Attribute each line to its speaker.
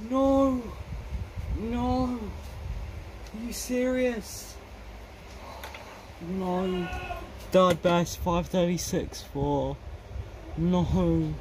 Speaker 1: No! No! Are you serious? No. Dad best 536 for. No.